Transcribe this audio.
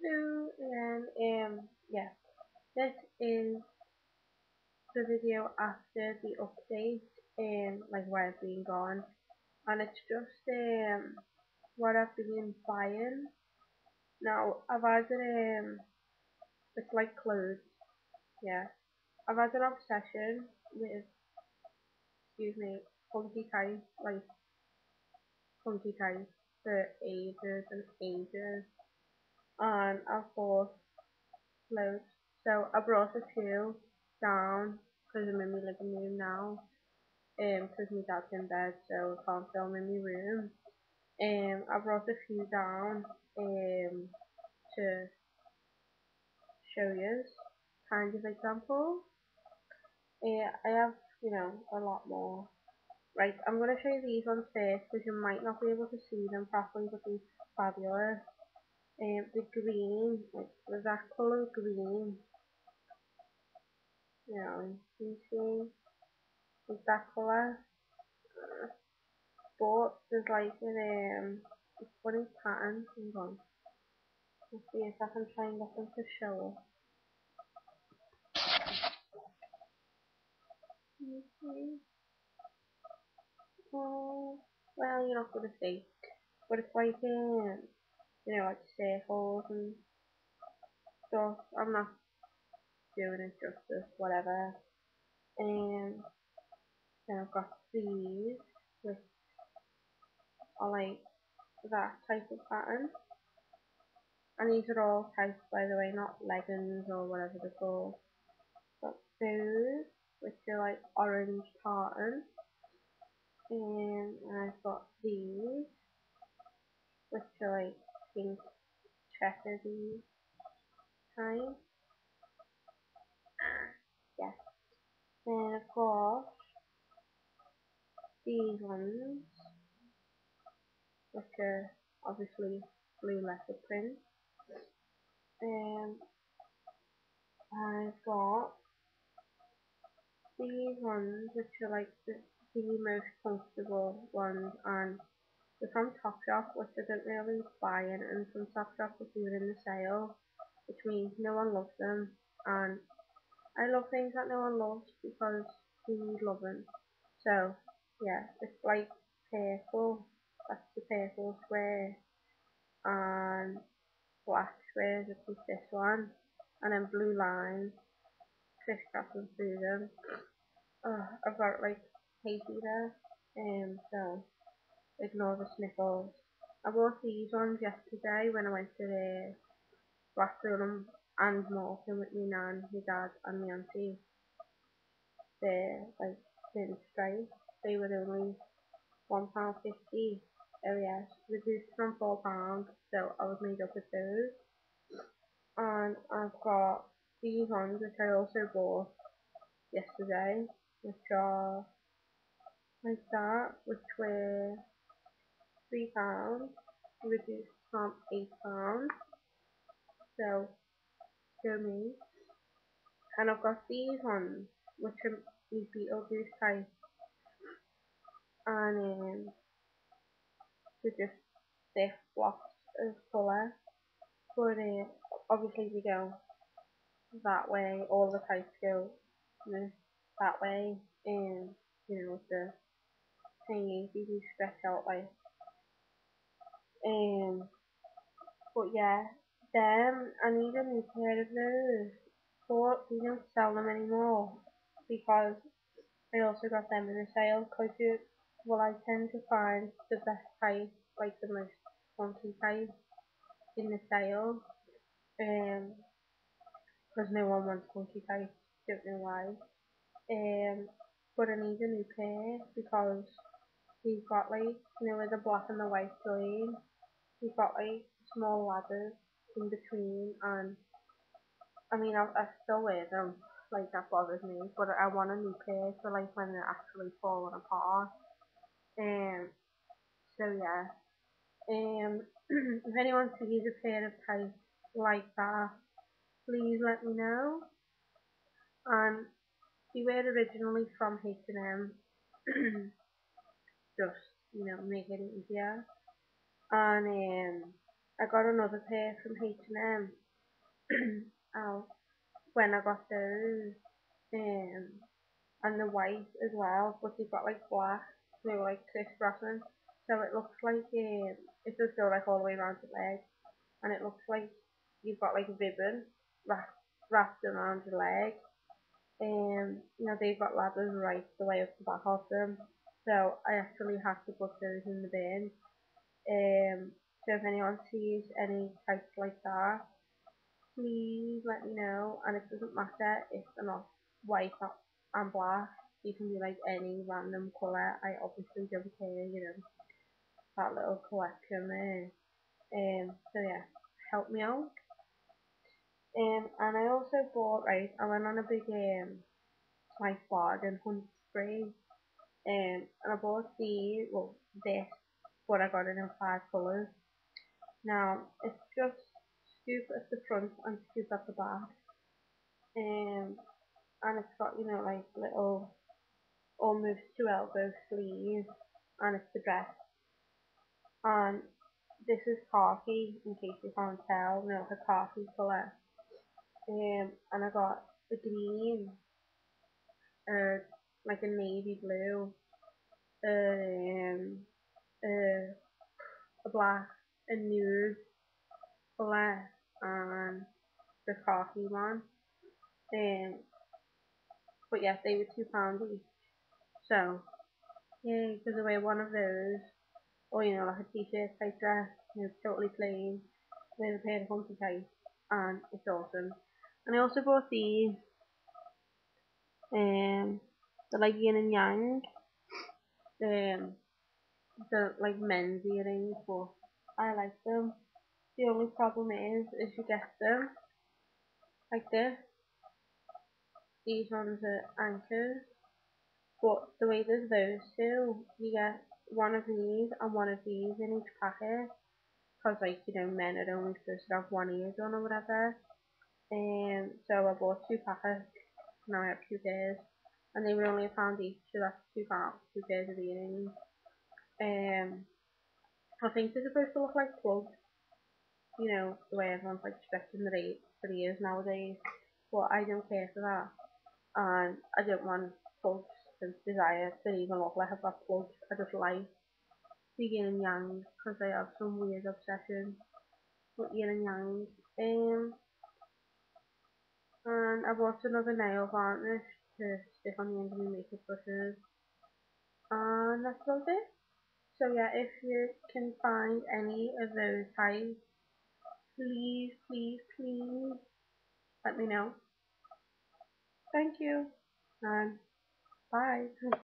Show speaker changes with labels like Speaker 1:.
Speaker 1: Hello again. Um, yeah, this is the video after the update, um, like where I've been gone, and it's just um what I've been buying. Now I've had um, it's like clothes, yeah. I've had an obsession with, excuse me, funky ties, like funky ties for ages and ages and I bought loads. So I brought a few down because I'm in my living room now. Um, because my dad's in bed, so I can't film in my room. Um, I brought a few down um to show you kind of example. Yeah, I have you know a lot more. Right, I'm gonna show you these ones first because you might not be able to see them properly, but they're fabulous um, the green, like that colour green. Know, you see, like that colour. But there's like an um, a funny pattern. Hang on. Let's see if I can try and get them to show. Okay. Oh, well, you're not gonna see. But it's like, um, you know, like circles and stuff. I'm not doing it justice, whatever. And then I've got these, which are like that type of pattern. And these are all types, by the way, not leggings or whatever they're called. Got those, which are like orange tartan. And I've got these, which are like pink checkery kind. Yes. Then I've got these ones, which are obviously blue leopard print. And um, I've got these ones, which are like the, the most comfortable ones, and they're from Topshop, which I don't really buy in, and from Topshop was doing in the sale, which means no one loves them, and I love things that no one loves because we love them. So, yeah, it's like purple, that's the purple square, and black squares, which is this one, and then blue lines. Crisscrossing through them. Oh, I've got like hay fever, um, so ignore the sniffles. I bought these ones yesterday when I went to the Blackburn and Morecambe with my nan, my dad and my auntie. They're like thin stripes. They were only one pound fifty. Oh yes, reduced from four pounds, so I was made up with those. And I've got these ones which I also bought yesterday, which are like that, which were three pounds, reduced from eight pounds. So, me. And I've got these ones, which are these Beetlejuice type, and um, they're just thick blocks of colour. But uh, obviously we go that way, all the types go that way, and you know the they do stretch out like Um, but yeah, them, I need a new pair of those, but they don't sell them anymore because I also got them in a sale because you, well I tend to find the best price, like the most funky price in the sale, um, because no one wants funky price, don't know why, um, but I need a new pair because we've got like, you know, with the black and the white join, we've got like small ladders in between and I mean I, I still wear them like that bothers me but I want a new pair for like when they're actually falling apart. Um so yeah. Um if anyone sees a pair of tights like that please let me know. And they were originally from H&M just you know make it easier and um I got another pair from H&M when I got those, um, and the white as well, but they've got like black, they were like crisscrossing, so it looks like um, it does go like all the way around the leg, and it looks like you've got like a ribbon wrapped, wrapped around your leg, um, you know, they've got ladders right the way up the back of them, so I actually have to put those in the bin. Um, so if anyone sees any types like that, please let me know. And it doesn't matter if they're not white and black. You can be like any random colour. I obviously don't care, you know, that little collection there. Um, so yeah, help me out. Um, and I also bought, right, I went on a big, um, like bargain hunt spree. Um, and I bought the, well, this, but I got it in five colours. Now, it's just scoop at the front and scoop at the back. Um, and it's got, you know, like little, almost two elbow sleeves, and it's the dress. And this is khaki, in case you can't tell, you know, the khaki colour. Um, and I got the green, uh, like a navy blue, um, a black, a nude colour, and the coffee one. Um, but yeah, they were two pounds each. So, yeah, because I wear one of those, or you know, like a t-shirt type dress, you know, totally plain, with a pair of hunter tights, and it's awesome. And I also bought these, um, the like yin and yang, um, the like men's earrings, but I like them. The only problem is, is you get them like this. These ones are anchors, but the way there's those two, you get one of these and one of these in each packet. Cause like, you know, men are only supposed to have one ear done or whatever. Um, so I bought two packets, now I have two pairs. And they were only a pound each, so that's two pounds, two pairs of earrings. Um, I think they're supposed to look like plugs. You know, the way everyone's like stretching their, ears, their ears nowadays. But I don't care for that. And I don't want plugs to desire to even look like I've got plugs. I just like the yin and yang because I have some weird obsession with yin and yang. Um, and I bought another nail varnish to stick on the end of my makeup brushes. And that's about it. So yeah, if you can find any of those types, please, please, please let me know. Thank you and bye.